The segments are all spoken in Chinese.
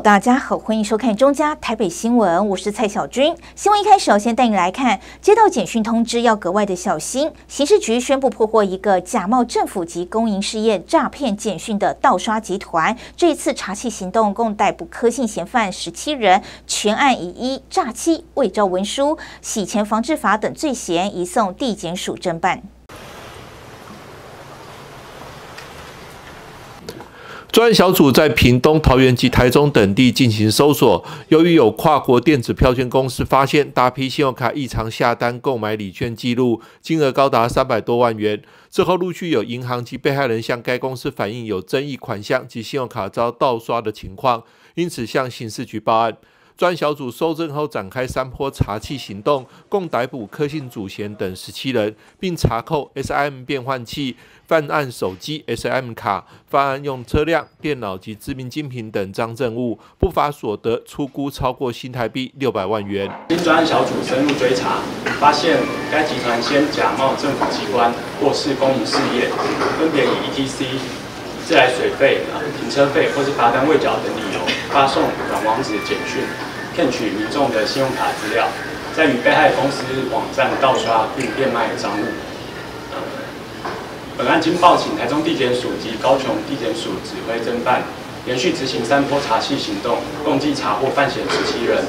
大家好，欢迎收看中嘉台北新闻，我是蔡小军。新闻一开始，要先带你来看，接到简讯通知要格外的小心。刑事局宣布破获一个假冒政府及公营事业诈骗简讯的盗刷集团。这一次查缉行动共逮捕科姓嫌犯十七人，全案以一诈欺、伪造文书、洗钱防治法等罪嫌移送地检署侦办。专案小组在屏东、桃园及台中等地进行搜索，由于有跨国电子票券公司发现大批信用卡异常下单购买礼券记录，金额高达三百多万元。之后陆续有银行及被害人向该公司反映有争议款项及信用卡遭盗刷的情况，因此向刑事局报案。专小组收证后展开山坡查缉行动，共逮捕柯姓祖贤等十七人，并查扣 SIM 变换器、犯案手机、SIM 卡、犯案用车辆、电脑及知名精品等赃证物，不法所得出估超过新台币六百万元。经专案小组深入追查，发现该集团先假冒政府机关或是公营事业，分别以 ETC、自来水费、停车费或是罚单未缴等理由，发送软网址简讯。骗取民众的信用卡资料，在与被害公司网站盗刷并变卖赃物。本案经报请台中地检署及高雄地检署指挥侦办，连续执行三波查缉行动，共计查获犯嫌十七人，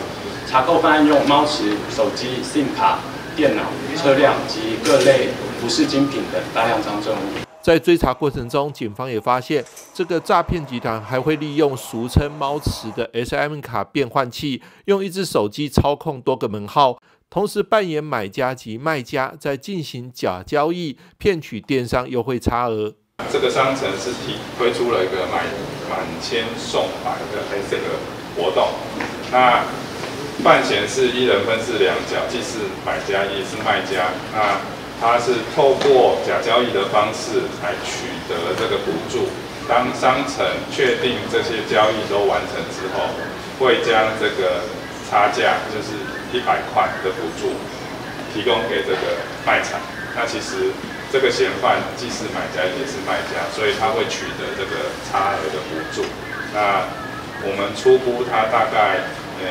查扣犯案用猫池、手机、SIM 卡、电脑、车辆及各类服饰精品等大量赃证物。在追查过程中，警方也发现，这个诈骗集团还会利用俗称“猫池”的 SM 卡变换器，用一只手机操控多个门号，同时扮演买家及卖家，在进行假交易，骗取电商优惠差额。这个商城是提推出了一个买满千送百的这个活动，那范闲是一人分饰两角，既是买家也是卖家。那他是透过假交易的方式来取得这个补助。当商城确定这些交易都完成之后，会将这个差价，就是一百块的补助，提供给这个卖场。那其实这个嫌犯既是买家也是卖家，所以他会取得这个差额的补助。那我们初估他大概，呃，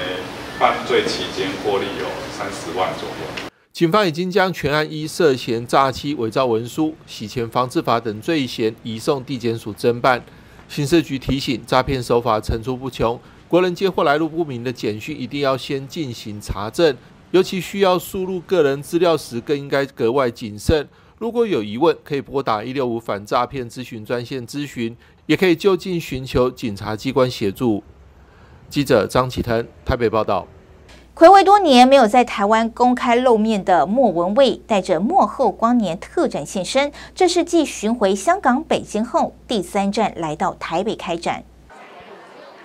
犯罪期间获利有三十万左右。警方已经将全案依涉嫌诈欺、伪造文书、洗钱防治法等罪嫌移送地检署侦办。刑事局提醒：诈骗手法层出不穷，国人接获来路不明的简讯，一定要先进行查证，尤其需要输入个人资料时，更应该格外谨慎。如果有疑问，可以拨打一六五反诈骗咨询专线咨询，也可以就近寻求警察机关协助。记者张启腾台北报道。暌违多年没有在台湾公开露面的莫文蔚，带着幕后光年特展现身。这是继巡回香港、北京后第三站来到台北开展。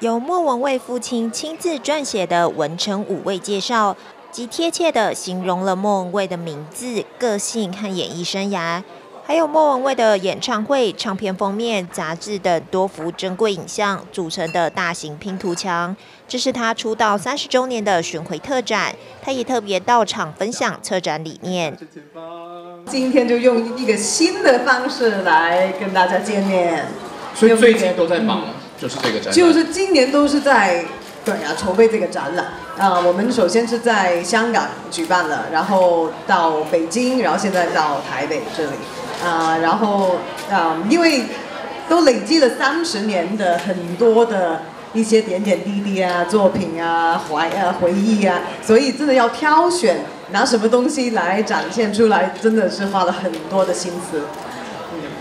由莫文蔚父亲亲自撰写的文成五位介绍，极贴切的形容了莫文蔚的名字、个性和演艺生涯。还有莫文蔚的演唱会、唱片封面、杂志等多幅珍贵影像组成的大型拼图墙，这是他出道三十周年的巡回特展。他也特别到场分享策展理念。今天就用一个新的方式来跟大家见面。所以最近都在忙，就是这个展。就是今年都是在对啊筹备这个展览啊。我们首先是在香港举办了，然后到北京，然后现在到台北这里。啊，然后啊，因为都累积了三十年的很多的一些点点滴滴啊，作品啊，怀啊回忆啊，所以真的要挑选拿什么东西来展现出来，真的是花了很多的心思。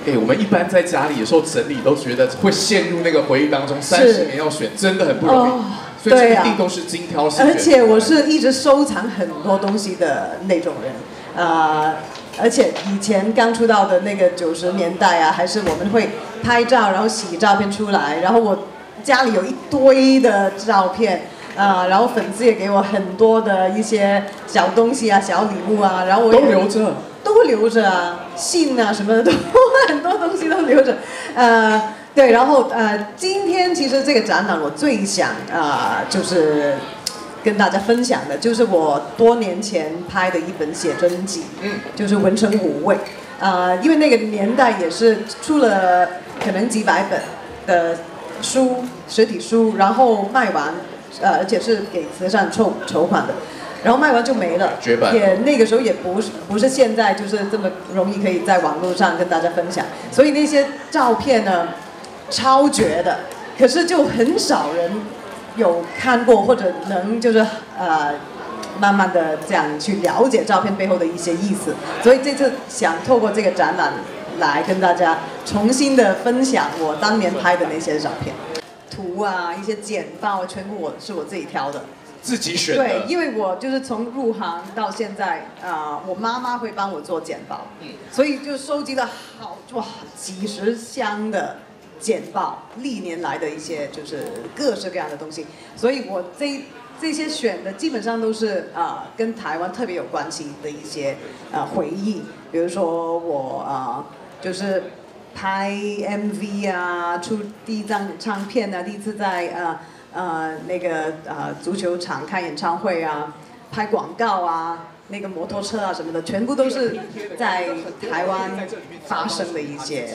哎，我们一般在家里有时候整理都觉得会陷入那个回忆当中，三十年要选真的很不容易，所以这一定都是精挑细选。而且我是一直收藏很多东西的那种人，啊。而且以前刚出道的那个九十年代啊，还是我们会拍照，然后洗照片出来，然后我家里有一堆的照片啊，然后粉丝也给我很多的一些小东西啊、小礼物啊，然后我都留着，都留着啊，信啊什么的都 很多东西都留着，呃，对，然后呃，今天其实这个展览我最想啊就是。跟大家分享的就是我多年前拍的一本写真集，嗯，就是《文成五味》，啊，因为那个年代也是出了可能几百本的书实体书，然后卖完，呃，而且是给慈善筹筹款的，然后卖完就没了，绝版。也那个时候也不是不是现在就是这么容易可以在网络上跟大家分享，所以那些照片呢，超绝的，可是就很少人有看过或者能就是呃。慢慢的这样去了解照片背后的一些意思，所以这次想透过这个展览来跟大家重新的分享我当年拍的那些照片、图啊，一些简报，全部我是我自己挑的，自己选的。对，因为我就是从入行到现在啊，我妈妈会帮我做简报，嗯，所以就收集了好哇几十箱的简报，历年来的一些就是各式各样的东西，所以我这。这些选的基本上都是啊，跟台湾特别有关系的一些呃回忆，比如说我啊，就是拍 MV 啊，出第一张唱片啊，第一次在呃呃那个呃足球场开演唱会啊，拍广告啊，那个摩托车啊什么的，全部都是在台湾发生的一些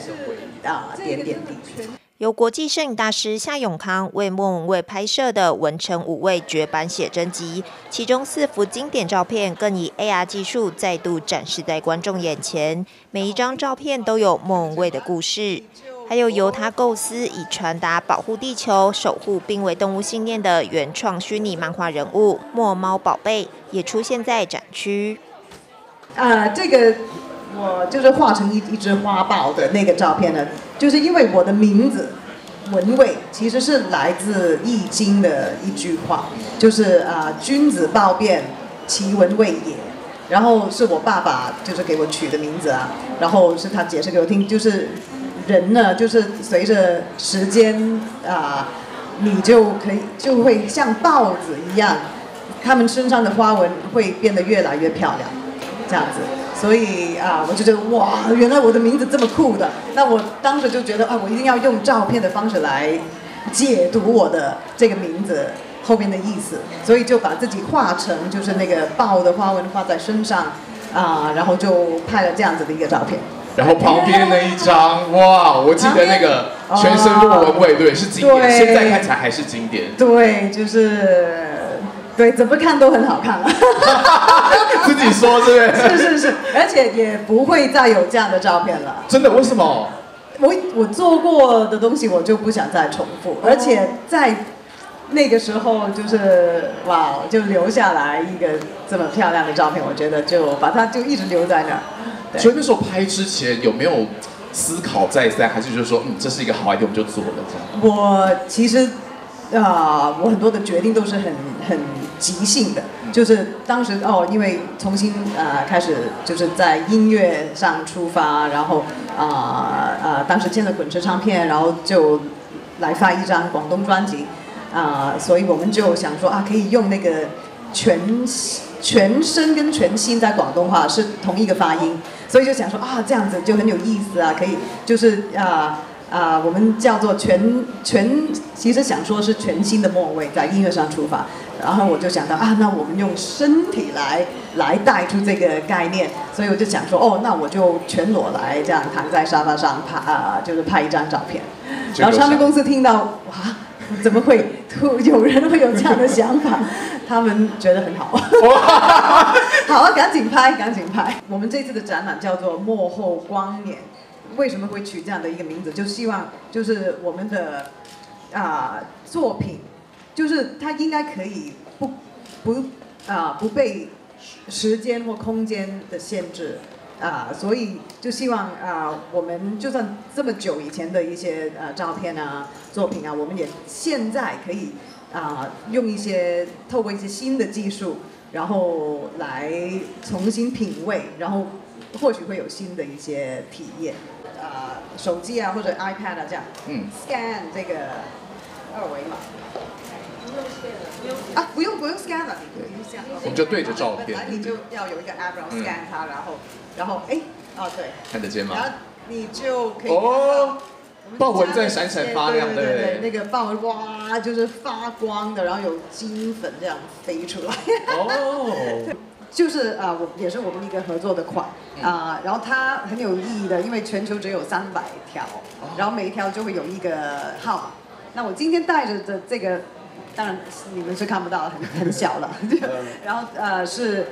啊点点滴滴。由国际摄影大师夏永康为莫文蔚拍摄的文成五位绝版写真集，其中四幅经典照片更以 AR 技术再度展示在观众眼前。每一张照片都有莫文蔚的故事，还有由他构思以传达保护地球、守护濒危动物信念的原创虚拟漫画人物墨猫宝贝，也出现在展区。啊，这个。我就是画成一一只花豹的那个照片呢，就是因为我的名字文蔚其实是来自《易经》的一句话，就是啊君子豹变，其文蔚也。然后是我爸爸就是给我取的名字啊，然后是他解释给我听，就是人呢就是随着时间啊，你就可以就会像豹子一样，他们身上的花纹会变得越来越漂亮，这样子。所以啊，我就觉得哇，原来我的名字这么酷的。那我当时就觉得啊，我一定要用照片的方式来解读我的这个名字后面的意思。所以就把自己画成就是那个豹的花纹画在身上啊，然后就拍了这样子的一个照片。然后旁边那一张哇，我记得那个全身莫文蔚，对，是经典，现在看起来还是经典。对，就是。对，怎么看都很好看了。自己说是不是？是是是，而且也不会再有这样的照片了。真的？为什么？我我做过的东西，我就不想再重复。而且在那个时候，就是哇，就留下来一个这么漂亮的照片，我觉得就把它就一直留在那儿。所以那时候拍之前有没有思考再三，还是就是说，嗯，这是一个好 idea，我们就做了这样？我其实啊，我很多的决定都是很很。即兴的，就是当时哦，因为重新呃开始就是在音乐上出发，然后啊啊，当时签了滚石唱片，然后就来发一张广东专辑，啊，所以我们就想说啊，可以用那个全全身跟全心在广东话是同一个发音，所以就想说啊，这样子就很有意思啊，可以就是啊啊，我们叫做全全，其实想说是全新的末位在音乐上出发。然后我就想到啊，那我们用身体来来带出这个概念，所以我就想说，哦，那我就全裸来这样躺在沙发上拍啊，就是拍一张照片。然后唱片公司听到，哇，怎么会突有人会有这样的想法？他们觉得很好。好啊，赶紧拍，赶紧拍。我们这次的展览叫做“幕后光年”，为什么会取这样的一个名字？就希望就是我们的啊作品。就是它应该可以不不啊不被时间或空间的限制啊，所以就希望啊我们就算这么久以前的一些呃照片啊作品啊，我们也现在可以啊用一些透过一些新的技术，然后来重新品味，然后或许会有新的一些体验啊手机啊或者 iPad 啊这样，嗯，scan 这个二维码。啊，不用不用 scan 了，你可以这样，我们就对着照片，你就要有一个 app 然后 scan 它，然后然后哎，哦对，看得见吗？然后你就可以哦，豹纹在闪闪发亮，对对对，那个豹纹哇就是发光的，然后有金粉这样飞出来，哦，就是啊，我也是我们一个合作的款。啊，然后它很有意义的，因为全球只有三百条，然后每一条就会有一个号码。那我今天带着的这个，当然你们是看不到，很很小了。然后呃是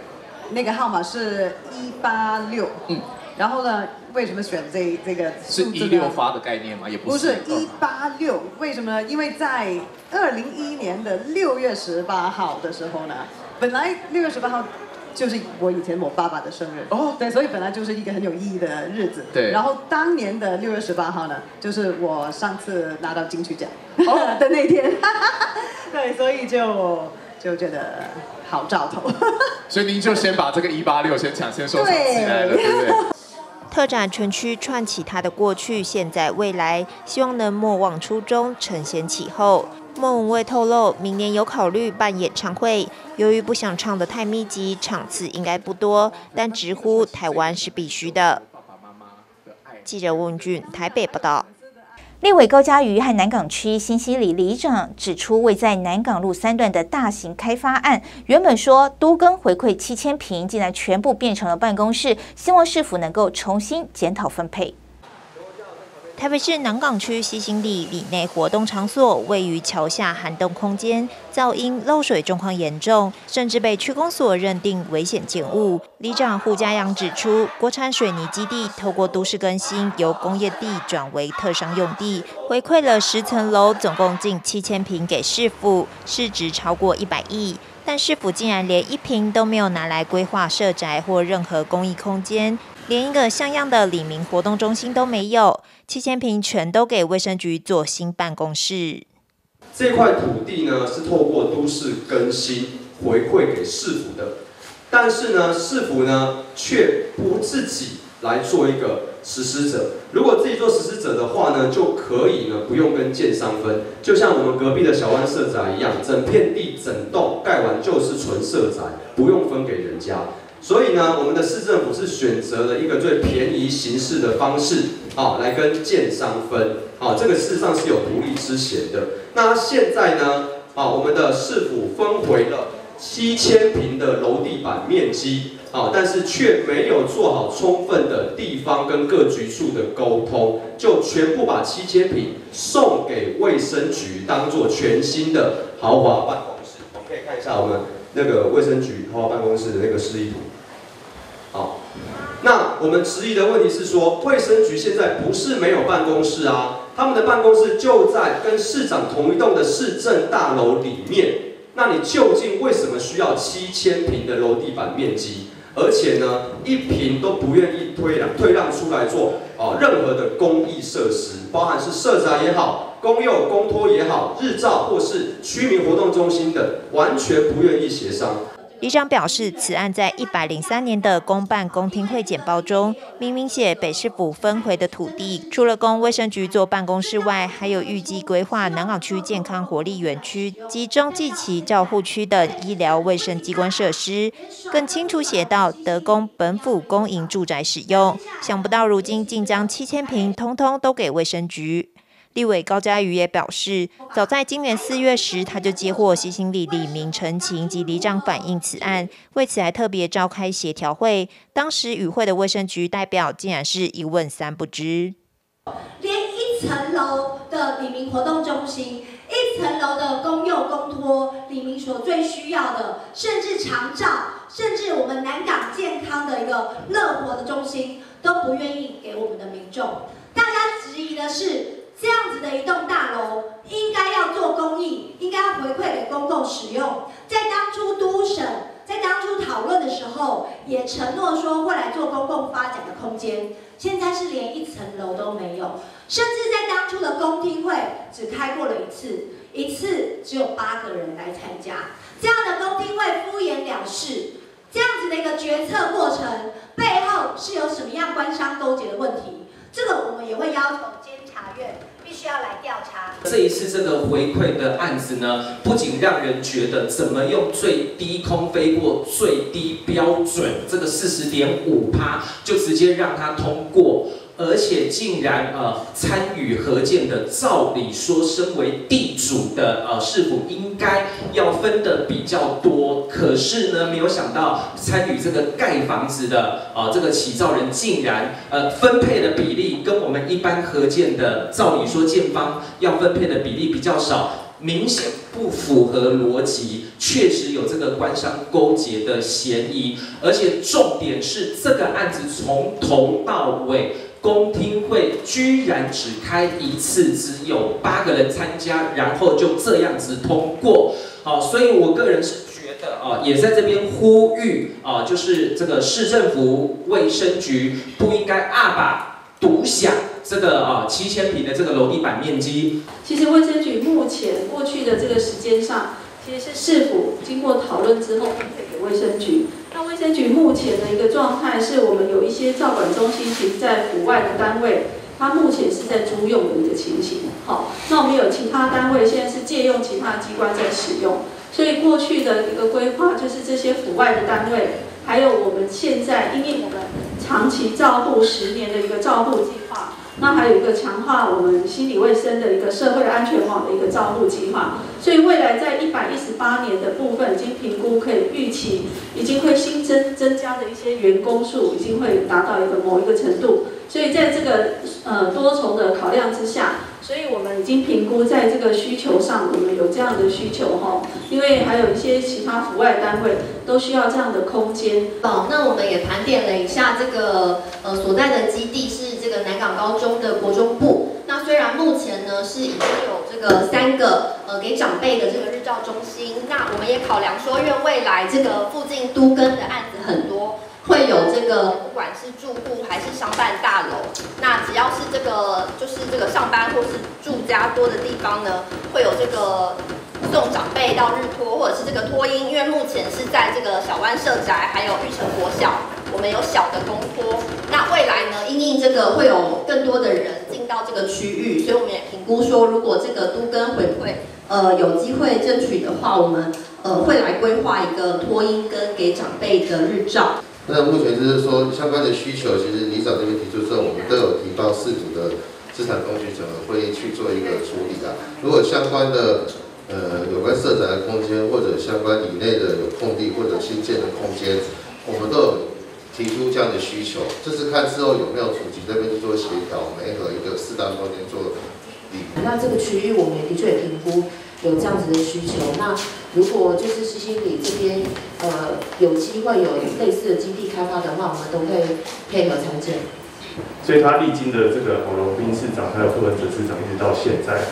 那个号码是一八六。嗯。然后呢？为什么选这这个是一六发的概念吗？也不是一八六。为什么呢？因为在二零一一年的六月十八号的时候呢，本来六月十八号就是我以前我爸爸的生日。哦。对，所以本来就是一个很有意义的日子。对。然后当年的六月十八号呢，就是我上次拿到金曲奖 的那天。对，所以就就觉得好兆头。所以您就先把这个一八六先抢先收藏起来了，对不对？特展全区串起他的过去、现在、未来，希望能莫忘初衷，承先启后。莫文蔚透露，明年有考虑办演唱会，由于不想唱得太密集，场次应该不多，但直呼台湾是必须的。记者温俊台北报道。立委高嘉瑜和南港区新西里里长指出，位在南港路三段的大型开发案，原本说都更回馈七千平，竟然全部变成了办公室，希望市府能够重新检讨分配。台北市南港区西兴里里内活动场所位于桥下寒冬空间，噪音漏水状况严重，甚至被区公所认定危险建物。里长胡家阳指出，国产水泥基地透过都市更新，由工业地转为特商用地，回馈了十层楼，总共近七千平给市府，市值超过一百亿。但市府竟然连一平都没有拿来规划设宅或任何公益空间。连一个像样的李明活动中心都没有，七千平全都给卫生局做新办公室。这块土地呢是透过都市更新回馈给市府的，但是呢市府呢却不自己来做一个实施者。如果自己做实施者的话呢，就可以呢不用跟建商分，就像我们隔壁的小湾社宅一样，整片地整栋盖完就是纯社宅，不用分给人家。所以呢，我们的市政府是选择了一个最便宜形式的方式，啊，来跟建商分，啊，这个事实上是有独立之嫌的。那现在呢，啊，我们的市府分回了七千平的楼地板面积，啊，但是却没有做好充分的地方跟各局处的沟通，就全部把七千平送给卫生局，当做全新的豪华办公室。我们可以看一下我们那个卫生局豪华办公室的那个示意图。好，那我们质疑的问题是说，卫生局现在不是没有办公室啊，他们的办公室就在跟市长同一栋的市政大楼里面。那你究竟为什么需要七千平的楼地板面积？而且呢，一平都不愿意推让退让出来做哦，任何的公益设施，包含是社宅也好，公幼公托也好，日照或是居民活动中心等，完全不愿意协商。里长表示，此案在一百零三年的公办公听会简报中，明明写北市府分回的土地，除了供卫生局做办公室外，还有预计规划南港区健康活力园区及中继期照护区等医疗卫生机关设施，更清楚写到得供本府公营住宅使用。想不到如今竟将七千平通通都给卫生局。立委高嘉瑜也表示，早在今年四月时，他就接获西兴里李明陈情及里长反映此案，为此还特别召开协调会。当时与会的卫生局代表竟然是一问三不知，连一层楼的李明活动中心、一层楼的公幼公托、李明所最需要的，甚至长照，甚至我们南港健康的一个乐活的中心，都不愿意给我们的民众。大家质疑的是。这样子的一栋大楼，应该要做公益，应该要回馈给公共使用。在当初都省在当初讨论的时候，也承诺说会来做公共发展的空间。现在是连一层楼都没有，甚至在当初的公听会只开过了一次，一次只有八个人来参加。这样的公听会敷衍了事，这样子的一个决策过程背后是有什么样官商勾结的问题？这个我们也会要求监察院。必须要来调查这一次这个回馈的案子呢，不仅让人觉得怎么用最低空飞过最低标准这个四十点五趴就直接让它通过，而且竟然呃参与合建的，照理说身为地主的呃是否应该要分的比较多，可是呢没有想到参与这个盖房子的啊这个起造人竟然呃分配的比例跟我们一般合建的照理说建方要分配的比例比较少。明显不符合逻辑，确实有这个官商勾结的嫌疑，而且重点是这个案子从头到尾公听会居然只开一次，只有八个人参加，然后就这样子通过。好，所以我个人是觉得啊，也在这边呼吁啊，就是这个市政府卫生局不应该二把独享。这个啊，七千平的这个楼地板面积，其实卫生局目前过去的这个时间上，其实是市府经过讨论之后分配给卫生局。那卫生局目前的一个状态是，我们有一些照管中心，其实在府外的单位，它目前是在租用的一个情形。好，那我们有其他单位现在是借用其他机关在使用，所以过去的一个规划就是这些府外的单位，还有我们现在因为我们长期照护十年的一个照护计划。那还有一个强化我们心理卫生的一个社会安全网的一个照护计划，所以未来在一百一十八年的部分已经评估可以预期，已经会新增增加的一些员工数，已经会达到一个某一个程度，所以在这个呃多重的考量之下。所以我们已经评估，在这个需求上，我们有这样的需求哈，因为还有一些其他府外单位都需要这样的空间。哦，那我们也盘点了一下这个呃所在的基地是南港高中的国中部。那虽然目前呢是已经有这个三个呃给长辈的这个日照中心，那我们也考量说，因为未来这个附近都更的案子很多。会有这个，不管是住户还是商办大楼，那只要是这个，就是这个上班或是住家多的地方呢，会有这个送长辈到日托，或者是这个托婴，因为目前是在这个小湾社宅，还有玉成国小，我们有小的公托。那未来呢，因应这个会有更多的人进到这个区域，所以我们也评估说，如果这个都跟回馈，呃，有机会争取的话，我们呃会来规划一个托婴跟给长辈的日照。那目前就是说，相关的需求，其实李长这边提出之后，我们都有提报四组的资产工具整合会去做一个处理的。如果相关的呃有关设宅的空间，或者相关以内的有空地或者新建的空间，我们都有提出这样的需求，就是看之后有没有处级这边去做协调，没和一个适当空间做理。那这个区域我们也的确评估。有这样子的需求，那如果就是西西里这边，呃，有机会有类似的基地开发的话，我们都会配合参建。所以他历经的这个郝龙斌市长还有柯文哲市长一直到现在，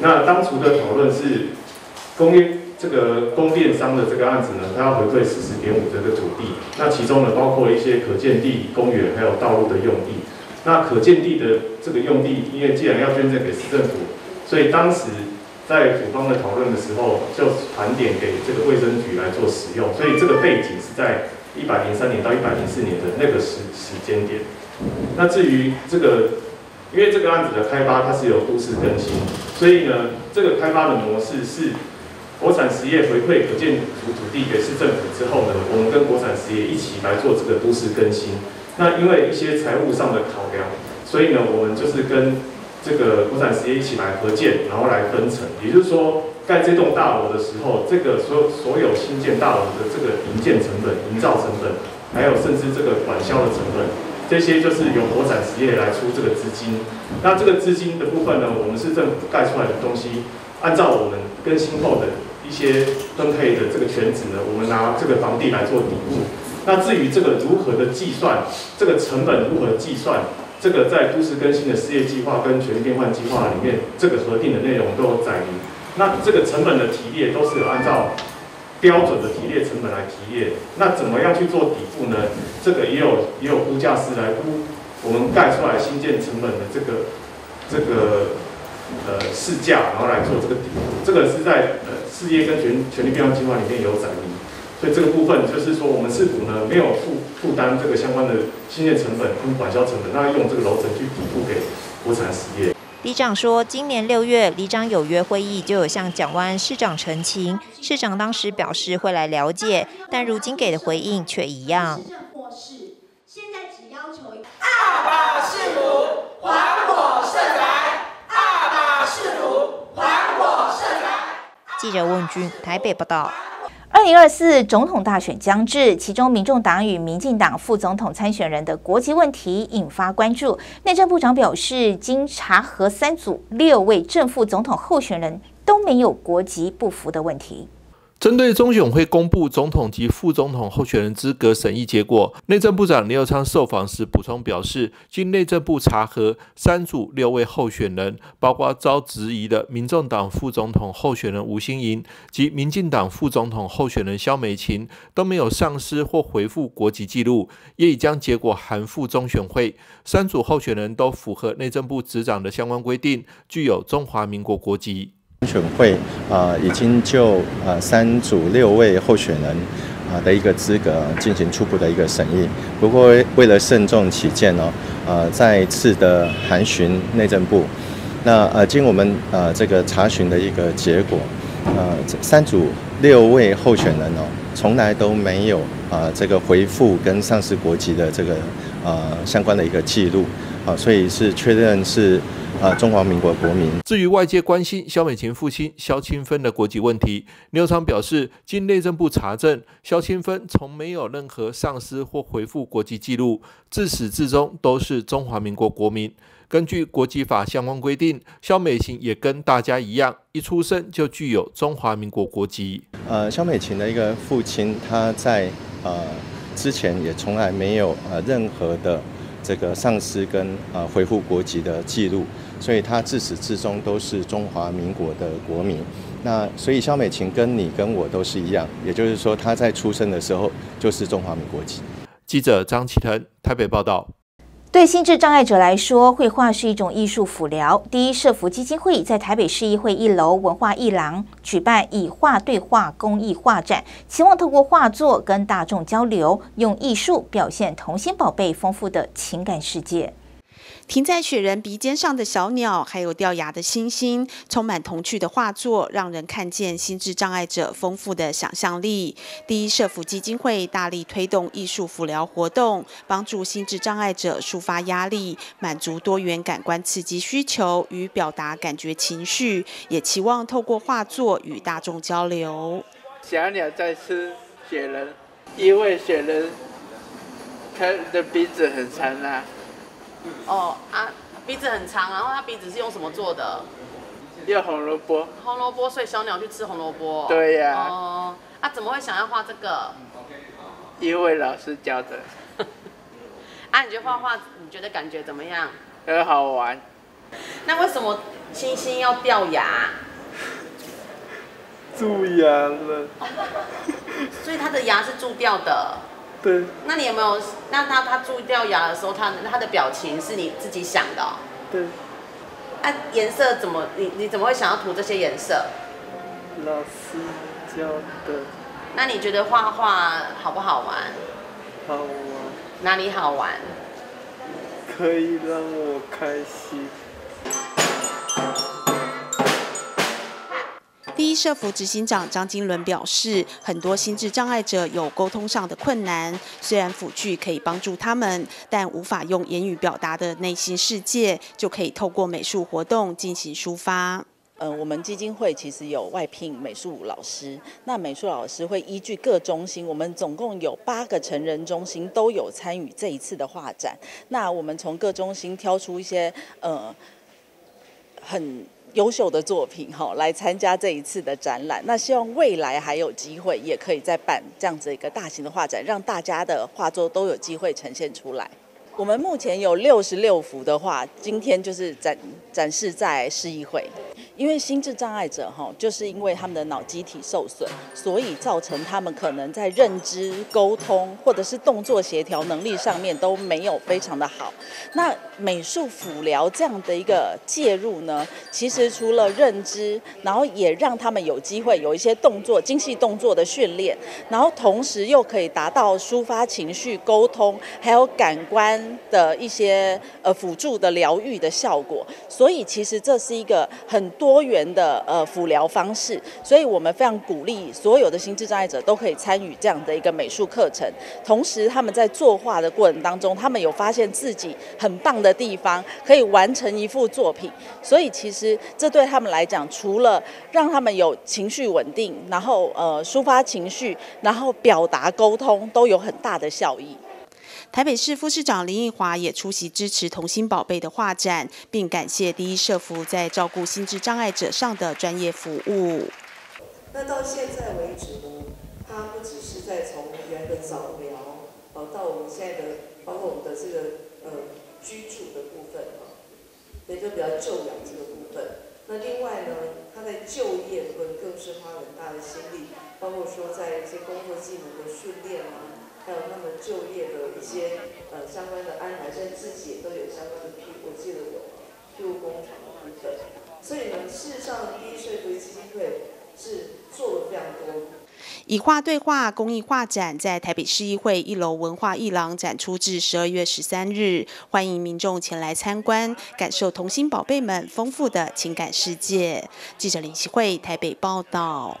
那当初的讨论是，工业这个供电商的这个案子呢，他要回馈四十点五这个土地，那其中呢包括一些可建地、公园还有道路的用地。那可建地的这个用地，因为既然要捐赠给市政府，所以当时。在府方的讨论的时候，就盘点给这个卫生局来做使用，所以这个背景是在一百零三年到一百零四年的那个时时间点。那至于这个，因为这个案子的开发它是有都市更新，所以呢，这个开发的模式是国产实业回馈可建土土地给市政府之后呢，我们跟国产实业一起来做这个都市更新。那因为一些财务上的考量，所以呢，我们就是跟这个国产实业一起来合建，然后来分层，也就是说，盖这栋大楼的时候，这个所所有新建大楼的这个营建成本、营造成本，还有甚至这个管销的成本，这些就是由国产实业来出这个资金。那这个资金的部分呢，我们是政府盖出来的东西，按照我们更新后的一些分配的这个权值呢，我们拿这个房地来做底部。那至于这个如何的计算，这个成本如何计算？这个在都市更新的事业计划跟全变换计划里面，这个核定的内容都有载明。那这个成本的提列都是有按照标准的提列成本来提列。那怎么样去做底部呢？这个也有也有估价师来估我们盖出来新建成本的这个这个呃市价，然后来做这个底部。这个是在呃事业跟全全力变换计划里面有载明。所以这个部分就是说，我们市府呢没有负负担这个相关的新建成本跟管销成本，那用这个楼层去抵付给国产实业。里长说，今年六月，里长有约会议就有向蒋万市长澄清，市长当时表示会来了解，但如今给的回应却一样。记者问君台北报道。二零二四总统大选将至，其中民众党与民进党副总统参选人的国籍问题引发关注。内政部长表示，经查核三组六位正副总统候选人都没有国籍不符的问题。针对中选会公布总统及副总统候选人资格审议结果，内政部长林佑昌受访时补充表示，经内政部查核，三组六位候选人，包括遭质疑的民众党副总统候选人吴欣盈及民进党副总统候选人萧美琴，都没有丧失或回复国籍记录，也已将结果函付中选会。三组候选人都符合内政部执掌的相关规定，具有中华民国国籍。选会啊，已经就呃三组六位候选人啊的一个资格进行初步的一个审议。不过为了慎重起见呢，呃再次的函询内政部。那呃经我们呃这个查询的一个结果，呃三组六位候选人哦，从来都没有啊这个回复跟上市国籍的这个呃相关的一个记录啊，所以是确认是。啊，中华民国国民。至于外界关心肖美琴父亲肖清芬的国籍问题，刘昌表示，经内政部查证，肖清芬从没有任何丧失或回复国籍记录，自始至终都是中华民国国民。根据国籍法相关规定，肖美琴也跟大家一样，一出生就具有中华民国国籍。呃，肖美琴的一个父亲，他在呃之前也从来没有呃任何的这个丧失跟呃回复国籍的记录。所以他自始至终都是中华民国的国民。那所以肖美琴跟你跟我都是一样，也就是说他在出生的时候就是中华民国籍。记者张启腾台北报道。对心智障碍者来说，绘画是一种艺术辅疗。第一社福基金会在台北市议会一楼文化艺廊举办以画对话公益画展，期望透过画作跟大众交流，用艺术表现童心宝贝丰富的情感世界。停在雪人鼻尖上的小鸟，还有掉牙的星星，充满童趣的画作，让人看见心智障碍者丰富的想象力。第一社福基金会大力推动艺术辅疗活动，帮助心智障碍者抒发压力，满足多元感官刺激需求与表达感觉情绪，也期望透过画作与大众交流。小鸟在吃雪人，因为雪人它的鼻子很长啊。哦啊，鼻子很长，然后它鼻子是用什么做的？用红萝卜。红萝卜，所以小鸟去吃红萝卜。对呀。哦，啊，怎么会想要画这个？因为老师教的。啊，你觉得画画，你觉得感觉怎么样？很好玩。那为什么星星要掉牙？蛀牙了。所以它的牙是蛀掉的。对，那你有没有？那他他蛀掉牙的时候，他他的表情是你自己想的？对。那颜色怎么？你你怎么会想要涂这些颜色？老师教的。那你觉得画画好不好玩？好玩。哪里好玩？可以让我开心。第一社福执行长张金伦表示，很多心智障碍者有沟通上的困难，虽然辅具可以帮助他们，但无法用言语表达的内心世界，就可以透过美术活动进行抒发。呃，我们基金会其实有外聘美术老师，那美术老师会依据各中心，我们总共有八个成人中心都有参与这一次的画展。那我们从各中心挑出一些呃很。优秀的作品哈，来参加这一次的展览。那希望未来还有机会，也可以再办这样子一个大型的画展，让大家的画作都有机会呈现出来。我们目前有六十六幅的画，今天就是展展示在市议会。因为心智障碍者哈，就是因为他们的脑机体受损，所以造成他们可能在认知、沟通或者是动作协调能力上面都没有非常的好。那美术辅疗这样的一个介入呢，其实除了认知，然后也让他们有机会有一些动作、精细动作的训练，然后同时又可以达到抒发情绪、沟通，还有感官的一些呃辅助的疗愈的效果。所以其实这是一个很。多元的呃辅疗方式，所以我们非常鼓励所有的心智障碍者都可以参与这样的一个美术课程。同时，他们在作画的过程当中，他们有发现自己很棒的地方，可以完成一幅作品。所以，其实这对他们来讲，除了让他们有情绪稳定，然后呃抒发情绪，然后表达沟通，都有很大的效益。台北市副市长林奕华也出席支持童心宝贝的画展，并感谢第一社服在照顾心智障碍者上的专业服务。那到现在为止呢，它不只是在从原的早疗，呃，到我们现在的，包括我们的这个呃居住的部分啊，也就比较就养这个部分。那另外呢，他在就业部分更是花很大的心力，包括说在一些工作技能的训练啊。还有他们就业的一些呃相关的安排，甚至自己也都有相关的批，我记得有庇护工厂的部分。所以呢，事实上，第一税福利基金会是做了非常多。以画对话公益画展在台北市议会一楼文化艺廊展出至十二月十三日，欢迎民众前来参观，感受童心宝贝们丰富的情感世界。记者林希慧台北报道。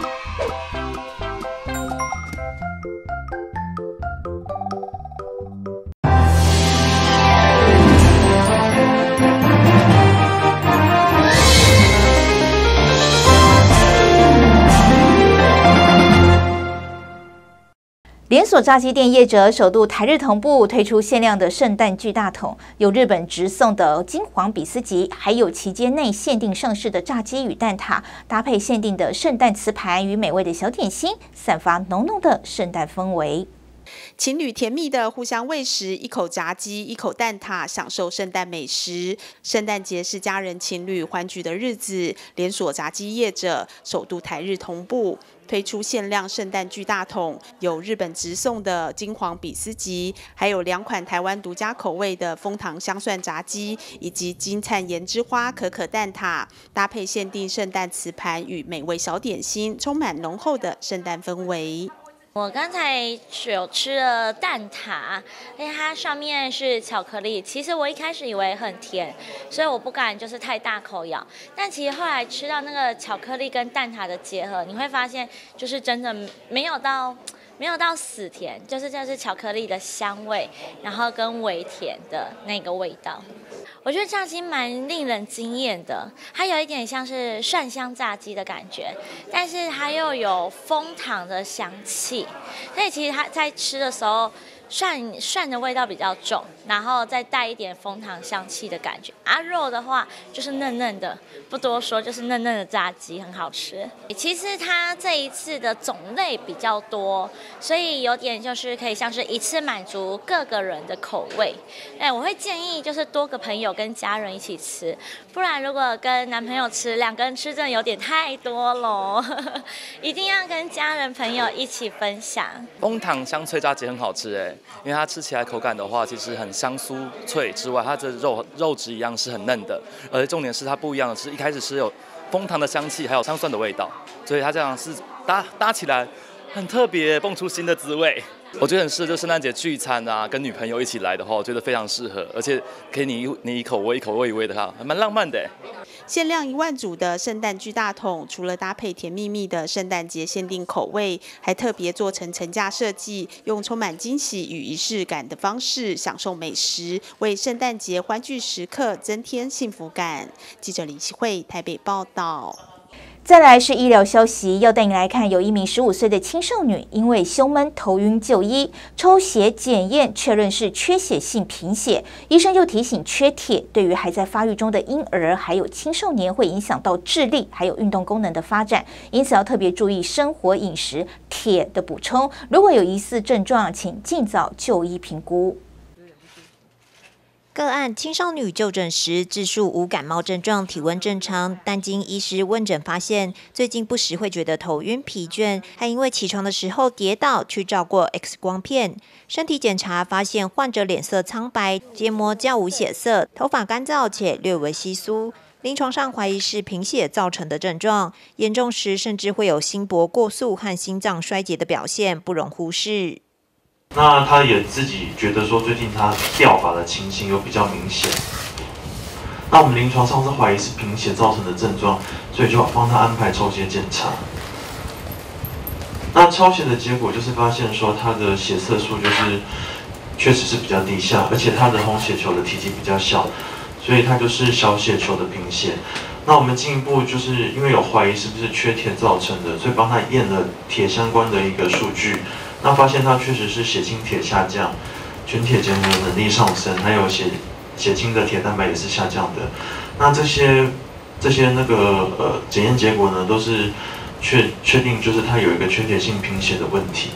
连锁炸鸡店业者首度台日同步推出限量的圣诞巨大桶，有日本直送的金黄比斯吉，还有期间内限定上市的炸鸡与蛋挞，搭配限定的圣诞瓷盘与美味的小点心，散发浓浓的圣诞氛围。情侣甜蜜的互相喂食，一口炸鸡，一口蛋挞，享受圣诞美食。圣诞节是家人情侣欢聚的日子，连锁炸鸡业者首度台日同步推出限量圣诞巨大桶，有日本直送的金黄比斯吉，还有两款台湾独家口味的枫糖香蒜炸鸡，以及金灿盐之花可可蛋挞，搭配限定圣诞瓷盘与美味小点心，充满浓厚的圣诞氛围。我刚才有吃了蛋挞，因为它上面是巧克力。其实我一开始以为很甜，所以我不敢就是太大口咬。但其实后来吃到那个巧克力跟蛋挞的结合，你会发现就是真的没有到。没有到死甜，就是就是巧克力的香味，然后跟微甜的那个味道。我觉得炸鸡蛮令人惊艳的，它有一点像是蒜香炸鸡的感觉，但是它又有蜂糖的香气，所以其实它在吃的时候。蒜蒜的味道比较重，然后再带一点蜂糖香气的感觉。啊，肉的话就是嫩嫩的，不多说，就是嫩嫩的炸鸡很好吃。其实它这一次的种类比较多，所以有点就是可以像是一次满足各个人的口味。哎，我会建议就是多个朋友跟家人一起吃，不然如果跟男朋友吃，两个人吃真的有点太多喽。一定要跟家人朋友一起分享。蜂糖香脆炸鸡很好吃哎。因为它吃起来口感的话，其实很香酥脆之外，它的肉肉质一样是很嫩的，而且重点是它不一样的是，一开始是有蜂糖的香气，还有香蒜的味道，所以它这样是搭搭起来很特别，蹦出新的滋味。我觉得很适合就圣诞节聚餐啊，跟女朋友一起来的话，我觉得非常适合，而且可以你一你一口我一口我一味的哈，还蛮浪漫的。限量一万组的圣诞巨大桶，除了搭配甜蜜蜜的圣诞节限定口味，还特别做成层架设计，用充满惊喜与仪式感的方式享受美食，为圣诞节欢聚时刻增添幸福感。记者李希慧台北报道。再来是医疗消息，要带你来看，有一名十五岁的青少女因为胸闷、头晕就医，抽血检验确认是缺血性贫血，医生就提醒，缺铁对于还在发育中的婴儿还有青少年会影响到智力还有运动功能的发展，因此要特别注意生活饮食铁的补充。如果有疑似症状，请尽早就医评估。个案青少女就诊时自述无感冒症状，体温正常，但经医师问诊发现，最近不时会觉得头晕疲倦，还因为起床的时候跌倒，去照过 X 光片，身体检查发现患者脸色苍白，结膜较无血色，头发干燥且略为稀疏，临床上怀疑是贫血造成的症状，严重时甚至会有心搏过速和心脏衰竭的表现，不容忽视。那他也自己觉得说，最近他掉发的情形有比较明显。那我们临床上是怀疑是贫血造成的症状，所以就帮他安排抽血检查。那抽血的结果就是发现说，他的血色素就是确实是比较低下，而且他的红血球的体积比较小，所以他就是小血球的贫血。那我们进一步就是因为有怀疑是不是缺铁造成的，所以帮他验了铁相关的一个数据。那发现他确实是血清铁下降，全铁结合能力上升，还有血血清的铁蛋白也是下降的。那这些这些那个呃检验结果呢，都是确确定就是他有一个缺铁性贫血的问题。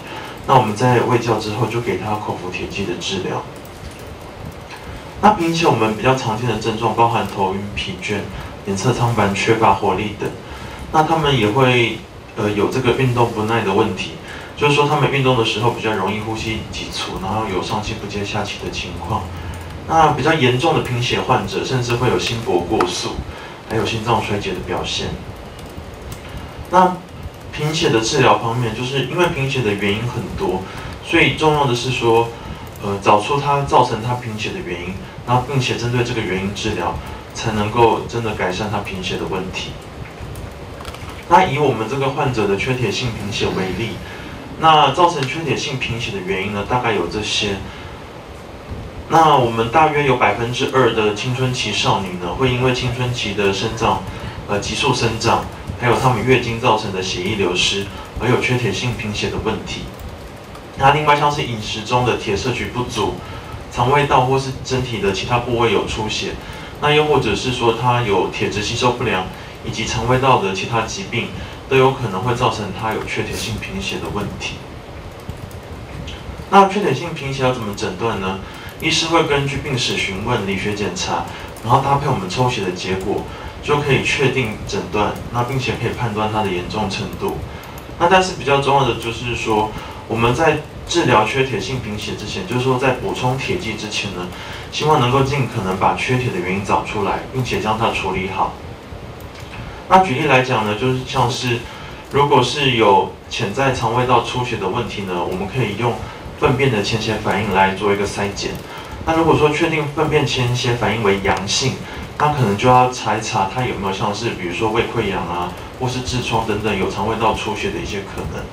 那我们在喂教之后就给他口服铁剂的治疗。那贫血我们比较常见的症状包含头晕、疲倦、脸色苍白、缺乏活力等。那他们也会呃有这个运动不耐的问题。就是说，他们运动的时候比较容易呼吸急促，然后有上气不接下气的情况。那比较严重的贫血患者，甚至会有心搏过速，还有心脏衰竭的表现。那贫血的治疗方面，就是因为贫血的原因很多，所以重要的是说，呃，找出它造成他贫血的原因，然后并且针对这个原因治疗，才能够真的改善他贫血的问题。那以我们这个患者的缺铁性贫血为例。那造成缺铁性贫血的原因呢？大概有这些。那我们大约有百分之二的青春期少女呢，会因为青春期的生长，呃，急速生长，还有她们月经造成的血液流失，而有缺铁性贫血的问题。那另外像是饮食中的铁摄取不足，肠胃道或是身体的其他部位有出血，那又或者是说他有铁质吸收不良，以及肠胃道的其他疾病。都有可能会造成他有缺铁性贫血的问题。那缺铁性贫血要怎么诊断呢？医师会根据病史询问、理学检查，然后搭配我们抽血的结果，就可以确定诊断。那并且可以判断它的严重程度。那但是比较重要的就是说，我们在治疗缺铁性贫血之前，就是说在补充铁剂之前呢，希望能够尽可能把缺铁的原因找出来，并且将它处理好。那举例来讲呢，就是像是，如果是有潜在肠胃道出血的问题呢，我们可以用粪便的潜血反应来做一个筛检。那如果说确定粪便潜血反应为阳性，那可能就要查一查它有没有像是，比如说胃溃疡啊，或是痔疮等等有肠胃道出血的一些可能。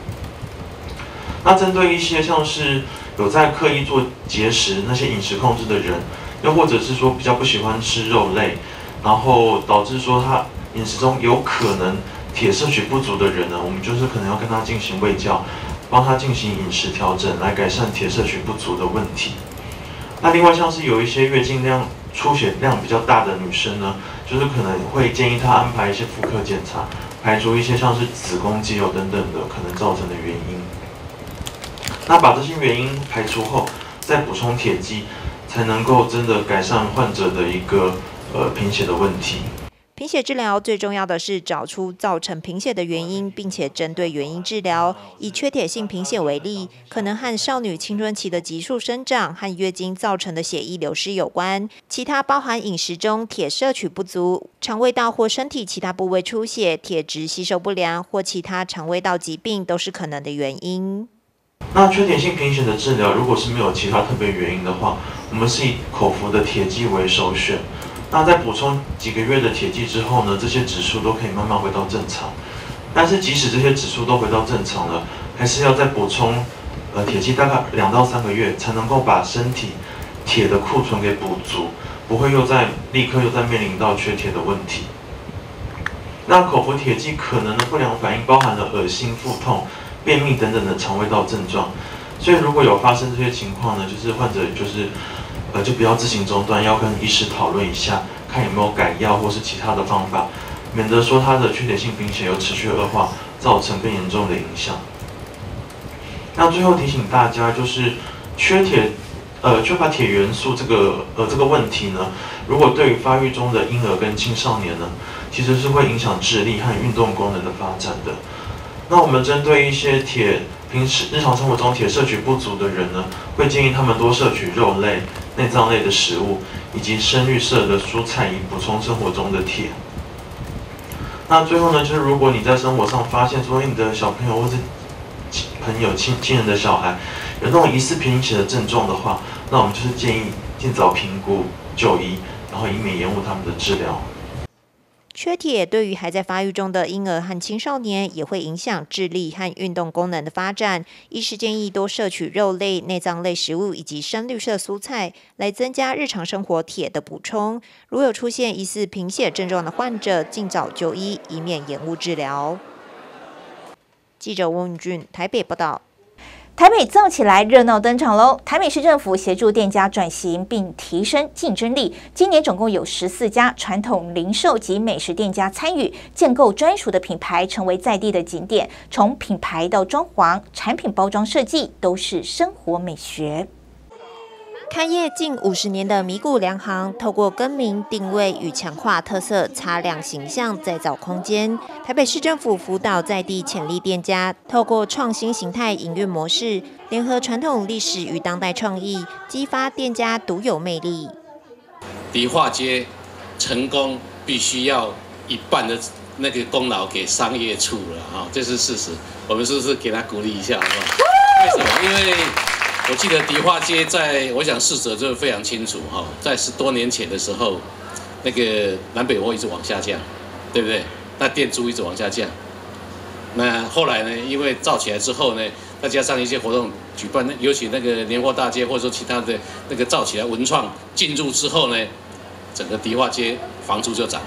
针对一些像是有在刻意做节食那些饮食控制的人，又或者是说比较不喜欢吃肉类，然后导致说他。饮食中有可能铁摄取不足的人呢，我们就是可能要跟他进行喂教，帮他进行饮食调整，来改善铁摄取不足的问题。那另外像是有一些月经量出血量比较大的女生呢，就是可能会建议她安排一些妇科检查，排除一些像是子宫肌瘤等等的可能造成的原因。那把这些原因排除后，再补充铁剂，才能够真的改善患者的一个呃贫血的问题。贫血治疗最重要的是找出造成贫血的原因，并且针对原因治疗。以缺铁性贫血为例，可能和少女青春期的急速生长和月经造成的血液流失有关。其他包含饮食中铁摄取不足、肠胃道或身体其他部位出血、铁质吸收不良或其他肠胃道疾病都是可能的原因。那缺铁性贫血的治疗，如果是没有其他特别原因的话，我们是以口服的铁剂为首选。那在补充几个月的铁剂之后呢，这些指数都可以慢慢回到正常。但是即使这些指数都回到正常了，还是要再补充呃铁剂大概两到三个月，才能够把身体铁的库存给补足，不会又在立刻又在面临到缺铁的问题。那口服铁剂可能的不良反应包含了恶心、腹痛、便秘等等的肠胃道症状。所以如果有发生这些情况呢，就是患者就是呃就不要自行中断，要跟医师讨论一下，看有没有改药或是其他的方法，免得说他的缺铁性贫血有持续恶化，造成更严重的影响。那最后提醒大家，就是缺铁。呃，缺乏铁元素这个呃这个问题呢，如果对于发育中的婴儿跟青少年呢，其实是会影响智力和运动功能的发展的。那我们针对一些铁平时日常生活中铁摄取不足的人呢，会建议他们多摄取肉类、内脏类的食物，以及深绿色的蔬菜，以补充生活中的铁。那最后呢，就是如果你在生活上发现说你的小朋友或者朋友亲亲人的小孩，有那种疑似贫血的症状的话，那我们就是建议尽早评估就医，然后以免延误他们的治疗。缺铁对于还在发育中的婴儿和青少年也会影响智力和运动功能的发展。医师建议多摄取肉类、内脏类食物以及深绿色蔬菜，来增加日常生活铁的补充。如有出现疑似贫血症状的患者，尽早就医，以免延误治疗。记者温俊台北报道。台北造起来热闹登场喽！台北市政府协助店家转型并提升竞争力，今年总共有十四家传统零售及美食店家参与建构专属的品牌，成为在地的景点。从品牌到装潢、产品包装设计，都是生活美学。开业近五十年的米谷粮行，透过更名、定位与强化特色、擦亮形象，再造空间。台北市政府辅导在地潜力店家，透过创新形态营运模式，联合传统历史与当代创意，激发店家独有魅力。迪化街成功，必须要一半的那个功劳给商业处了啊，这是事实。我们是不是给他鼓励一下，好不好？为什么？因为。我记得迪化街在，我想逝者就非常清楚哈，在十多年前的时候，那个南北货一直往下降，对不对？那店租一直往下降。那后来呢，因为造起来之后呢，再加上一些活动举办，尤其那个年货大街或者说其他的那个造起来，文创进入之后呢，整个迪化街房租就涨了。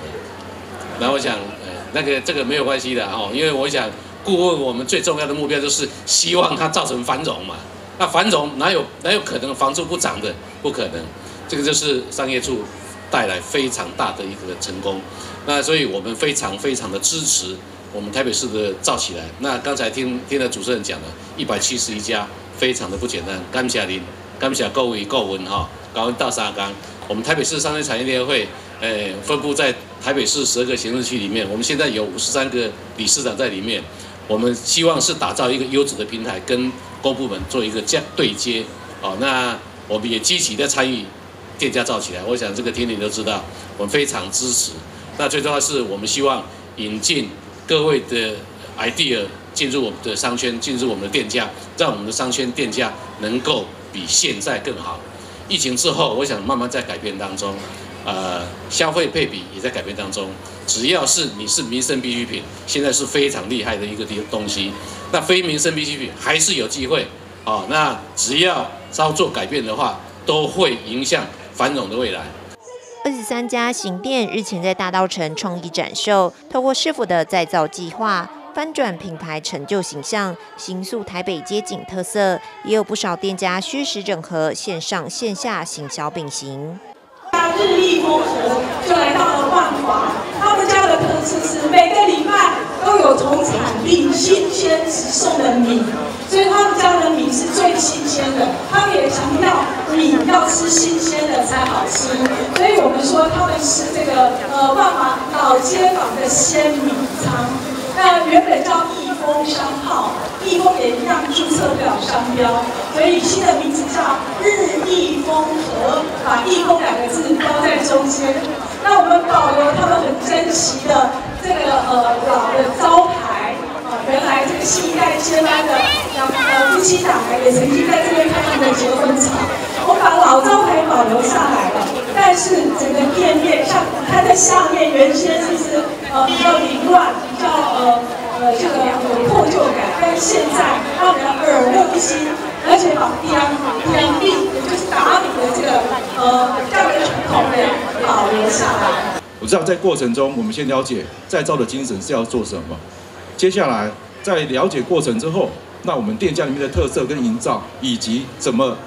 那我想，呃，那个这个没有关系的哦，因为我想，顾问我们最重要的目标就是希望它造成繁荣嘛。那繁荣哪有哪有可能房租不涨的？不可能，这个就是商业处带来非常大的一个成功。那所以我们非常非常的支持我们台北市的造起来。那刚才听听了主持人讲了，一百七十一家，非常的不简单。感谢您，感谢各位各文哈，高温大沙岗。我们台北市商业产业联合会，诶，分布在台北市十二个行政区里面，我们现在有五十三个理事长在里面。我们希望是打造一个优质的平台，跟公部门做一个这样对接，哦，那我们也积极的参与店家造起来。我想这个听你都知道，我们非常支持。那最重要是我们希望引进各位的 idea 进入我们的商圈，进入我们的店家，让我们的商圈店家能够比现在更好。疫情之后，我想慢慢在改变当中。呃，消费配比也在改变当中。只要是你是民生必需品，现在是非常厉害的一个东东西。那非民生必需品还是有机会啊。那只要稍做改变的话，都会影响繁荣的未来。二十三家行店日前在大道城创意展售，透过市府的再造计划，翻转品牌成就形象，形塑台北街景特色。也有不少店家虚实整合，线上线下行销并行。日益丰富，就来到了万华。他们家的特色是每个礼拜都有从产地新鲜直送的米，所以他们家的米是最新鲜的。他们也强调米要吃新鲜的才好吃，所以我们说他们是这个呃万华老街坊的鲜米仓。那原本叫工商号，益丰也一样注册不了商标，所以新的名字叫日益丰和，把益丰两个字包在中间。那我们保留他们很珍奇的这个呃老的招牌啊，原来这个新一代接班的呃夫妻档也曾经在这边开他们的结婚场，我把老招牌保留下来了，但是整个店面像它在下面原先就是呃比较凌乱。比较呃呃这个有破旧感，但是现在让人耳目一新，而且把地方地也就是打理的这个呃这样的传统保留下来。我知道在过程中，我们先了解再造的精神是要做什么。接下来在了解过程之后，那我们店家里面的特色跟营造，以及怎么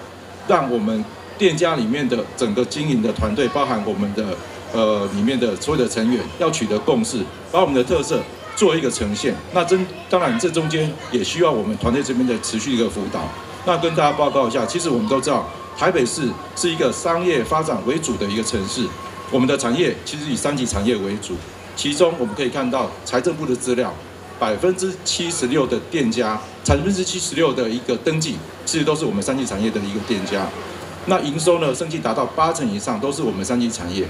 让我们店家里面的整个经营的团队，包含我们的呃里面的所有的成员，要取得共识，把我们的特色做一个呈现。那真当然这中间也需要我们团队这边的持续一个辅导。那跟大家报告一下，其实我们都知道，台北市是一个商业发展为主的一个城市，我们的产业其实以三级产业为主，其中我们可以看到财政部的资料。百分之七十六的店家，百分之七十六的一个登记，其实都是我们三级产业的一个店家。那营收呢，升级达到八成以上，都是我们三级产业。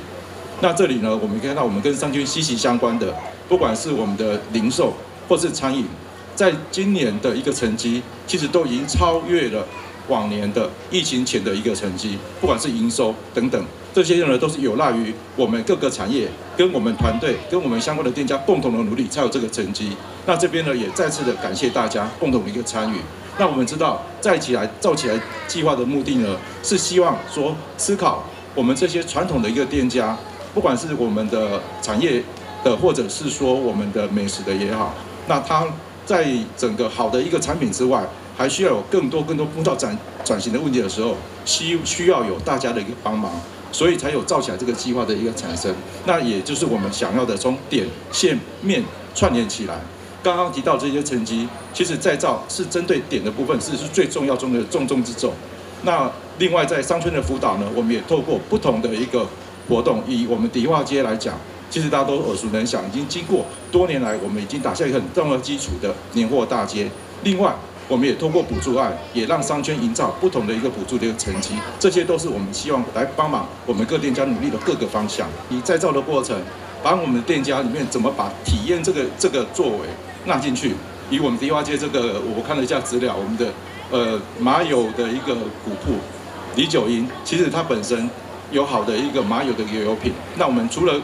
那这里呢，我们可以看到我们跟商圈息息相关的，不管是我们的零售或是餐饮，在今年的一个成绩，其实都已经超越了往年的疫情前的一个成绩，不管是营收等等。这些呢都是有赖于我们各个产业跟我们团队跟我们相关的店家共同的努力才有这个成绩。那这边呢也再次的感谢大家共同的一个参与。那我们知道再起来造起来计划的目的呢是希望说思考我们这些传统的一个店家，不管是我们的产业的或者是说我们的美食的也好，那它在整个好的一个产品之外。还需要有更多更多碰到转转型的问题的时候，需需要有大家的一个帮忙，所以才有造起来这个计划的一个产生。那也就是我们想要的，从点线面串联起来。刚刚提到这些成绩，其实再造是针对点的部分，是是最重要中的重中之重。那另外在商圈的辅导呢，我们也透过不同的一个活动，以我们迪化街来讲，其实大家都耳熟能详，已经经过多年来，我们已经打下一个很重要基础的年货大街。另外。我们也通过补助案，也让商圈营造不同的一个补助的一个成绩，这些都是我们希望来帮忙我们各店家努力的各个方向。以再造的过程，把我们店家里面怎么把体验这个这个作为纳进去。以我们迪化街这个，我看了一下资料，我们的呃麻友的一个古铺李九英，其实它本身有好的一个麻友的一个品。那我们除了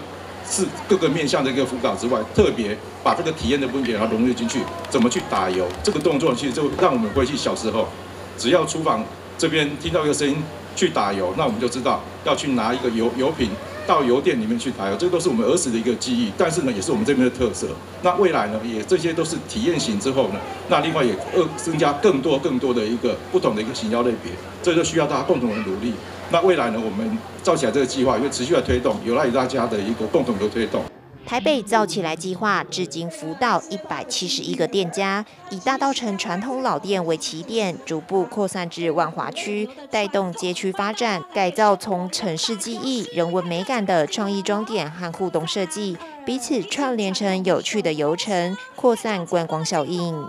是各个面向的一个辅导之外，特别把这个体验的部分给它融入进去，怎么去打油？这个动作其实就让我们回去小时候，只要厨房这边听到一个声音去打油，那我们就知道要去拿一个油油瓶到油店里面去打油，这都是我们儿时的一个记忆。但是呢，也是我们这边的特色。那未来呢，也这些都是体验型之后呢，那另外也呃增加更多更多的一个不同的一个行销类别，这就需要大家共同的努力。那未来呢？我们造起来这个计划，因为持续的推动，有赖于大家的一个共同的推动。台北造起来计划至今辅导一百七十一个店家，以大道城传统老店为起点，逐步扩散至万华区，带动街区发展，改造从城市记忆、人文美感的创意装点和互动设计，彼此串联成有趣的游程，扩散观光效应。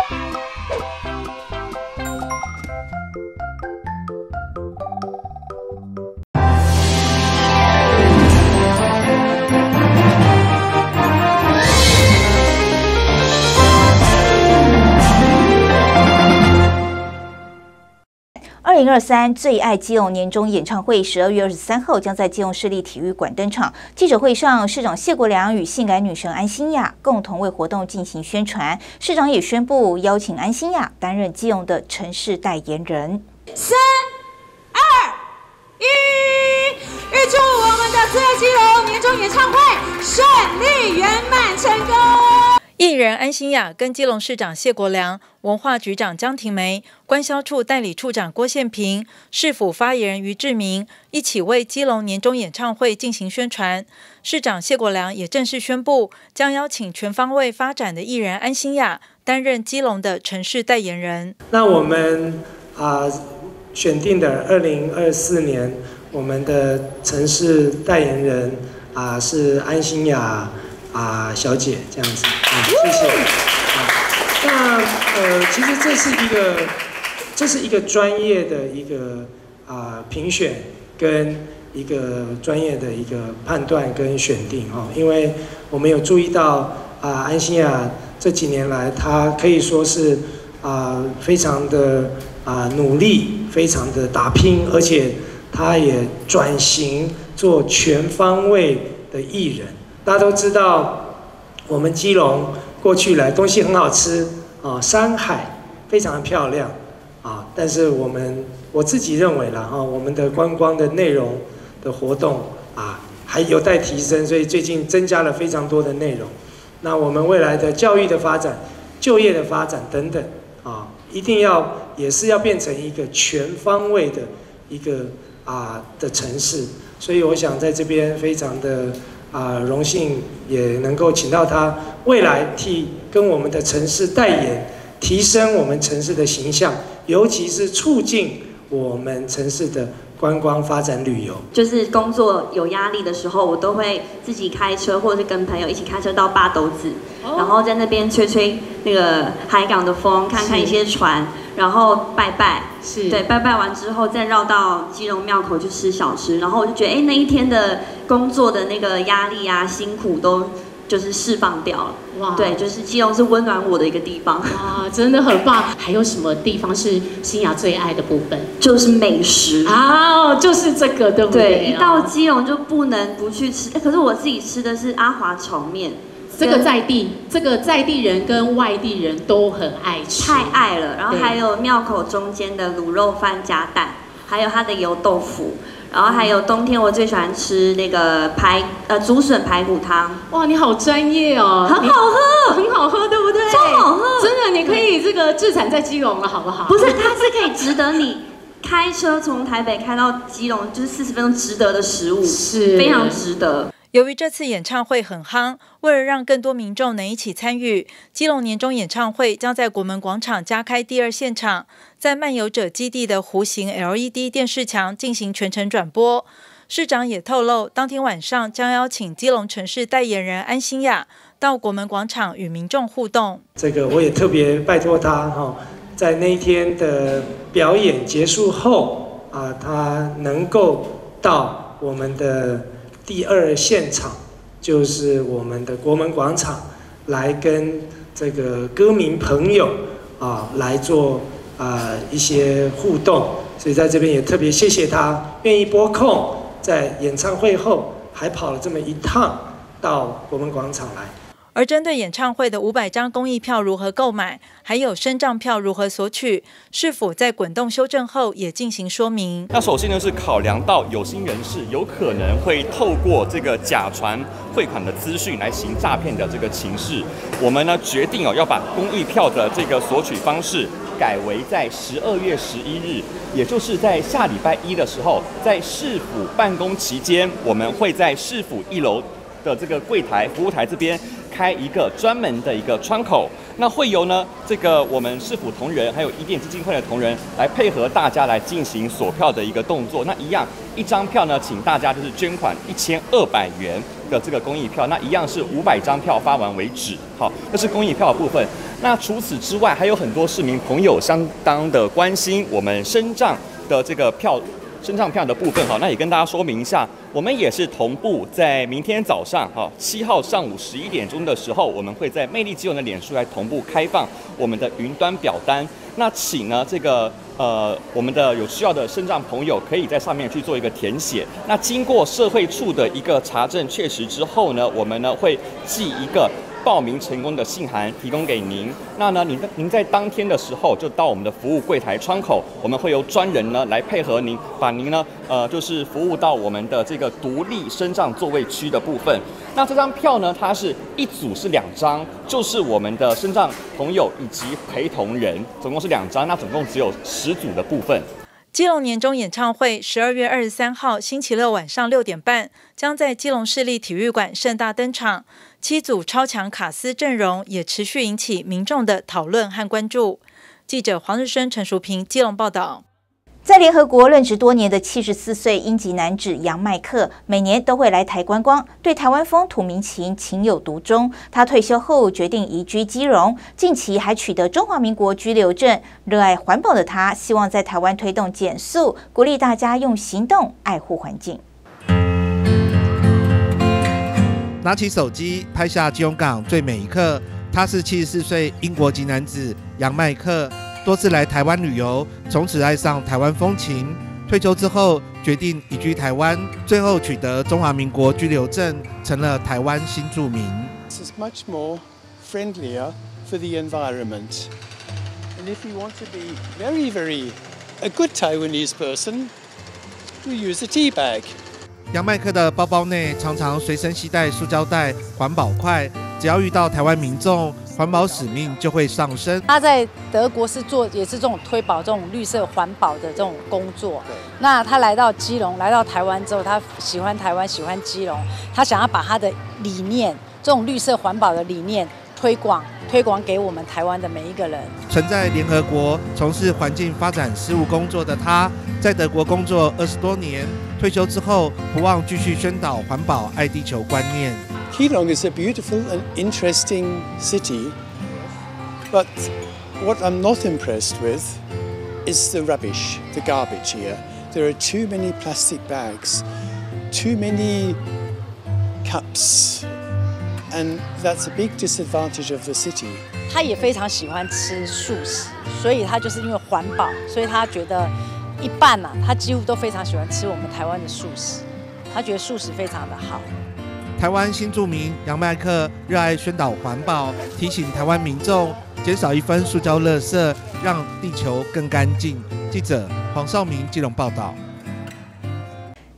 零二三最爱基隆年终演唱会十二月二十三号将在基隆市立体育馆登场。记者会上，市长谢国良与性感女神安心亚共同为活动进行宣传。市长也宣布邀请安心亚担任基隆的城市代言人。三、二、一，预祝我们的最爱基隆年终演唱会顺利圆满成功！艺人安心雅跟基隆市长谢国良、文化局长江庭梅、官销处代理处长郭宪平、市府发言人于志明一起为基隆年终演唱会进行宣传。市长谢国良也正式宣布，将邀请全方位发展的艺人安心雅担任基隆的城市代言人。那我们啊选定的二零二四年，我们的城市代言人啊是安心雅。啊，小姐，这样子啊，谢谢。啊，那呃，其实这是一个，这是一个专业的一个啊评选跟一个专业的一个判断跟选定哦，因为我们有注意到啊，安心亚这几年来，她可以说是啊非常的啊努力，非常的打拼，而且她也转型做全方位的艺人。大家都知道，我们基隆过去来东西很好吃啊，山海非常的漂亮啊，但是我们我自己认为了哈，我们的观光的内容的活动啊，还有待提升，所以最近增加了非常多的内容。那我们未来的教育的发展、就业的发展等等啊，一定要也是要变成一个全方位的一个啊的城市。所以我想在这边非常的。啊，荣幸也能够请到他，未来替跟我们的城市代言，提升我们城市的形象，尤其是促进我们城市的观光发展旅游。就是工作有压力的时候，我都会自己开车，或者是跟朋友一起开车到八斗子，然后在那边吹吹那个海港的风，看看一些船。然后拜拜，是对拜拜完之后再绕到基隆庙口去吃小吃，然后我就觉得哎那一天的工作的那个压力啊辛苦都就是释放掉了。哇，对，就是基隆是温暖我的一个地方。哇，真的很棒。还有什么地方是新雅最爱的部分？就是美食啊，就是这个对不对？对，一到基隆就不能不去吃。可是我自己吃的是阿华炒面。这个在地，这个在地人跟外地人都很爱吃，太爱了。然后还有庙口中间的卤肉饭加蛋，还有它的油豆腐，然后还有冬天我最喜欢吃那个排呃竹笋排骨汤。哇，你好专业哦，很好喝，很好喝，对不对？超好喝，真的，你可以这个自产在基隆了，好不好？不是，它是可以值得你开车从台北开到基隆，就是四十分钟值得的食物，是非常值得。由于这次演唱会很夯，为了让更多民众能一起参与，基隆年终演唱会将在国门广场加开第二现场，在漫游者基地的弧形 LED 电视墙进行全程转播。市长也透露，当天晚上将邀请基隆城市代言人安心亚到国门广场与民众互动。这个我也特别拜托他哈，在那一天的表演结束后啊，他能够到我们的。第二现场就是我们的国门广场，来跟这个歌迷朋友啊来做啊一些互动，所以在这边也特别谢谢他愿意拨空，在演唱会后还跑了这么一趟到国门广场来。而针对演唱会的五百张公益票如何购买，还有升账票如何索取，是否在滚动修正后也进行说明？那首先呢是考量到有心人士有可能会透过这个假传汇款的资讯来行诈骗的这个情势，我们呢决定哦要把公益票的这个索取方式改为在十二月十一日，也就是在下礼拜一的时候，在市府办公期间，我们会在市府一楼的这个柜台服务台这边。开一个专门的一个窗口，那会由呢这个我们市府同仁，还有伊甸基金会的同仁来配合大家来进行锁票的一个动作。那一样一张票呢，请大家就是捐款一千二百元的这个公益票，那一样是五百张票发完为止。好，这是公益票的部分。那除此之外，还有很多市民朋友相当的关心我们升账的这个票。升账票的部分哈，那也跟大家说明一下，我们也是同步在明天早上哈七号上午十一点钟的时候，我们会在魅力基友的脸书来同步开放我们的云端表单。那请呢这个呃我们的有需要的升账朋友可以在上面去做一个填写。那经过社会处的一个查证确实之后呢，我们呢会寄一个报名成功的信函提供给您。那呢，您您在当天的时候就到我们的服务柜台窗口，我们会由专人呢来配合您，把您呢呃就是服务到我们的这个独立升降座位区的部分。那这张票呢，它是一组是两张，就是我们的升降朋友以及陪同人，总共是两张，那总共只有十组的部分。基隆年终演唱会十二月二十三号星期六晚上六点半，将在基隆市立体育馆盛大登场。七组超强卡斯阵容也持续引起民众的讨论和关注。记者黄日升、陈淑平基隆报道。在联合国任职多年的七十四岁英籍男子杨麦克，每年都会来台观光，对台湾风土民情情有独钟。他退休后决定移居基隆，近期还取得中华民国居留证。热爱环保的他，希望在台湾推动减速，鼓励大家用行动爱护环境。拿起手机拍下基隆港最美一刻。他是七十四岁英国籍男子杨麦克。多次来台湾旅游，从此爱上台湾风情。退休之后，决定移居台湾，最后取得中华民国居留证，成了台湾新住民。This is much more friendlier for the environment. And if you want to be very, very a good Taiwanese person, you use a tea bag. 杨麦克的包包内常常随身携带塑胶袋、环保筷，只要遇到台湾民众。环保使命就会上升。他在德国是做也是这种推保这种绿色环保的这种工作。那他来到基隆，来到台湾之后，他喜欢台湾，喜欢基隆，他想要把他的理念，这种绿色环保的理念推广，推广给我们台湾的每一个人。曾在联合国从事环境发展事务工作的他，在德国工作二十多年，退休之后不忘继续宣导环保、爱地球观念。Keelung is a beautiful and interesting city, but what I'm not impressed with is the rubbish, the garbage here. There are too many plastic bags, too many cups, and that's a big disadvantage of the city. 他也非常喜欢吃素食，所以他就是因为环保，所以他觉得 一半呢，他几乎都非常喜欢吃我们台湾的素食，他觉得素食非常的好。台湾新著名杨麦克热爱宣导环保，提醒台湾民众减少一分塑胶垃圾，让地球更干净。记者黄少明基隆报道。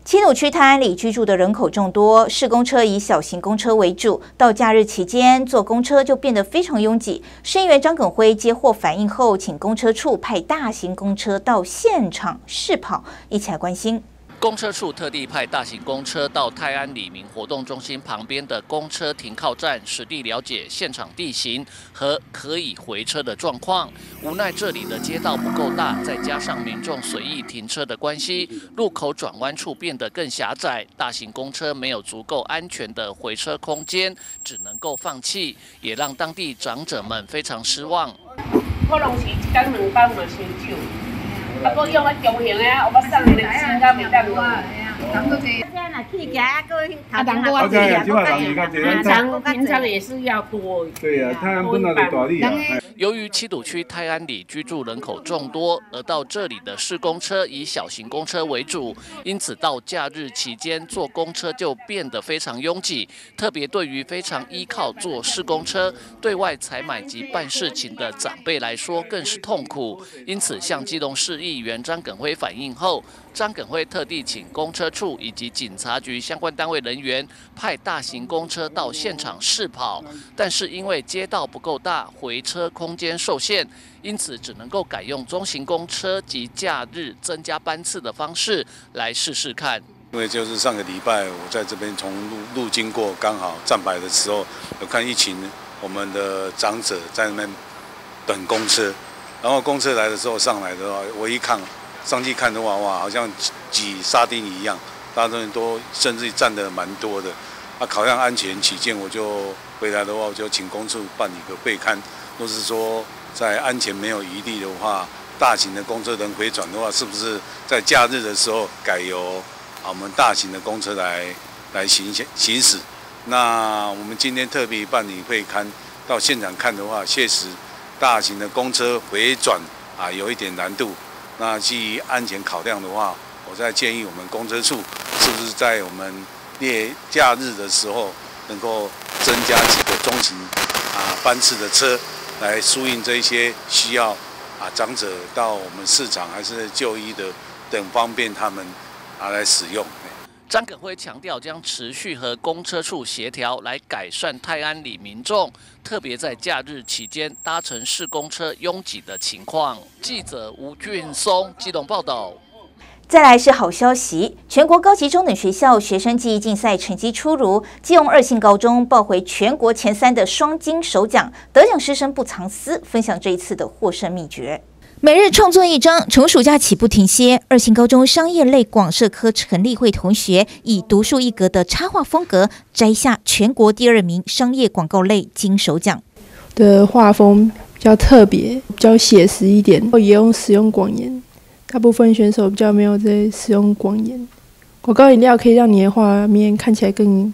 七堵区泰安里居住的人口众多，市公车以小型公车为主，到假日期间坐公车就变得非常拥挤。市议员张耿辉接获反映后，请公车处派大型公车到现场试跑，一起来关心。公车处特地派大型公车到泰安李明活动中心旁边的公车停靠站，实地了解现场地形和可以回车的状况。无奈这里的街道不够大，再加上民众随意停车的关系，路口转弯处变得更狭窄，大型公车没有足够安全的回车空间，只能够放弃，也让当地长者们非常失望。可能是一两包嘛先少。啊，搁用啊中型的啊，我送你的新加袂当用。啊，平常平常也是要多。对啊，泰安本来就大里啊。由于七堵区泰安里居住人口众多，而到这里的市公车以小型公车为主，因此到假日期间坐公车就变得非常拥挤。特别对于非常依靠坐市公车对外采买及办事情的长辈来说，更是痛苦。因此向基隆市议员张耿辉反映后。张耿辉特地请公车处以及警察局相关单位人员派大型公车到现场试跑，但是因为街道不够大，回车空间受限，因此只能够改用中型公车及假日增加班次的方式来试试看。因为就是上个礼拜我在这边从路路经过，刚好站牌的时候，有看一群我们的长者在那边等公车，然后公车来的时候上来的话，我一看。上去看的话，哇，好像挤沙丁一样，大家都甚至站的蛮多的。啊，考量安全起见，我就回来的话，我就请公处办理个备刊。都是说，在安全没有疑虑的话，大型的公车能回转的话，是不是在假日的时候改由啊我们大型的公车来来行行行驶？那我们今天特别办理备刊，到现场看的话，确实大型的公车回转啊有一点难度。那基于安全考量的话，我再建议我们公车处是不是在我们列假日的时候能够增加几个中型啊班次的车，来输运这一些需要啊长者到我们市场还是就医的等方便他们拿来使用。张耿辉强调，将持续和公车处协调，来改善泰安里民众，特别在假日期间搭乘市公车拥挤的情况。记者吴俊松机动报道。再来是好消息，全国高级中等学校学生记忆竞赛成绩出炉，基隆二信高中抱回全国前三的双金首奖，得奖师生不藏私，分享这一次的获胜秘诀。每日创作一张，从暑假起不停歇。二信高中商业类广社科陈立慧同学以独树一格的插画风格，摘下全国第二名商业广告类金手奖。的画风比较特别，比较写实一点，也用使用广言。大部分选手比较没有在使用广言。广告饮料可以让你的画面看起来更。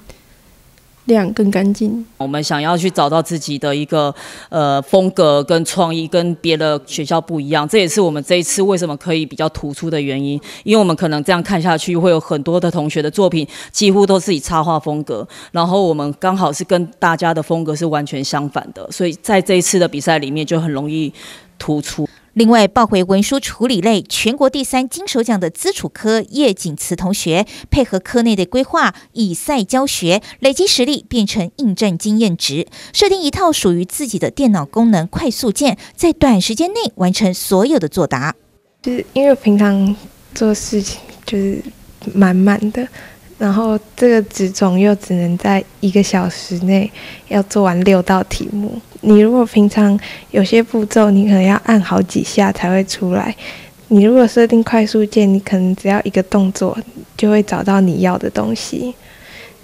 亮更干净。我们想要去找到自己的一个呃风格跟创意，跟别的学校不一样。这也是我们这一次为什么可以比较突出的原因。因为我们可能这样看下去，会有很多的同学的作品几乎都是以插画风格，然后我们刚好是跟大家的风格是完全相反的，所以在这一次的比赛里面就很容易突出。另外，报回文书处理类全国第三金手奖的资处科叶景慈同学，配合科内的规划，以赛教学，累积实力变成应战经验值，设定一套属于自己的电脑功能快速键，在短时间内完成所有的作答。就是因为平常做事情就是满满的，然后这个职种又只能在一个小时内要做完六道题目。你如果平常有些步骤，你可能要按好几下才会出来。你如果设定快速键，你可能只要一个动作就会找到你要的东西，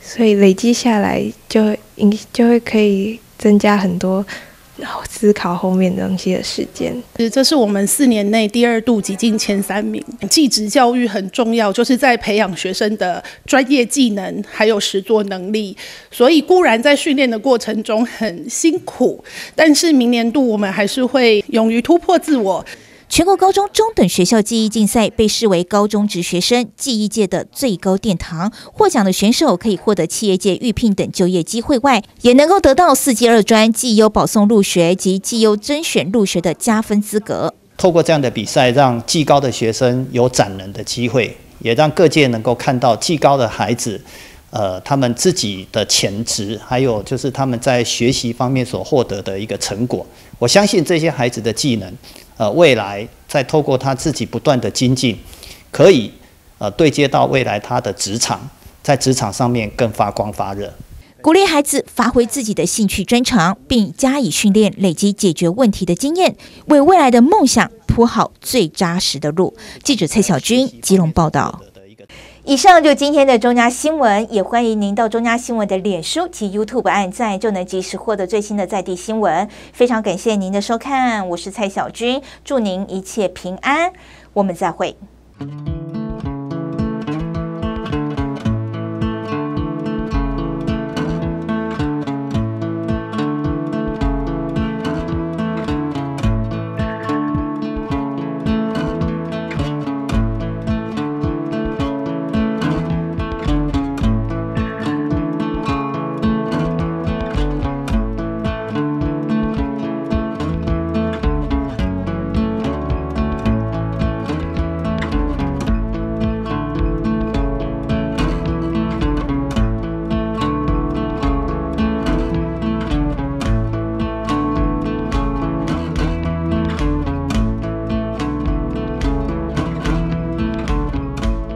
所以累积下来就应就会可以增加很多。然后思考后面东西的时间，这是我们四年内第二度挤进前三名。技职教育很重要，就是在培养学生的专业技能还有实作能力。所以固然在训练的过程中很辛苦，但是明年度我们还是会勇于突破自我。全国高中中等学校记忆竞赛被视为高中职学生记忆界的最高殿堂。获奖的选手可以获得企业界预聘等就业机会外，也能够得到四级二专、绩优保送入学及绩优甄选入学的加分资格。透过这样的比赛，让技高的学生有展能的机会，也让各界能够看到技高的孩子，呃，他们自己的潜质，还有就是他们在学习方面所获得的一个成果。我相信这些孩子的技能。呃，未来再透过他自己不断的精进，可以呃对接到未来他的职场，在职场上面更发光发热。鼓励孩子发挥自己的兴趣专长，并加以训练，累积解决问题的经验，为未来的梦想铺好最扎实的路。记者蔡小军，基隆报道。以上就今天的中嘉新闻，也欢迎您到中嘉新闻的脸书及 YouTube 按赞，就能及时获得最新的在地新闻。非常感谢您的收看，我是蔡小军，祝您一切平安，我们再会。